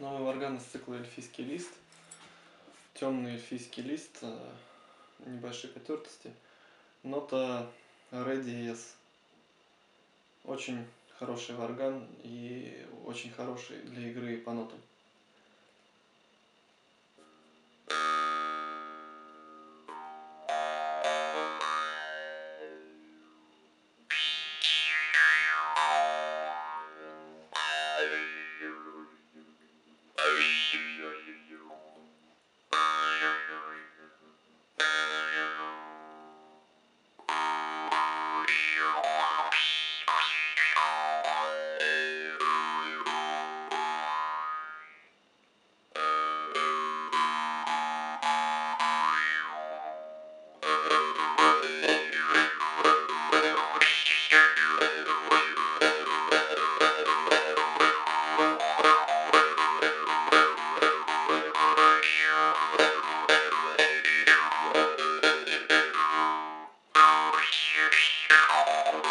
Новый варган из цикла эльфийский лист. Темный эльфийский лист, э, небольшие потертости. Нота ре диез. Очень хороший варган и очень хороший для игры по нотам. Bye. よし。Thank you.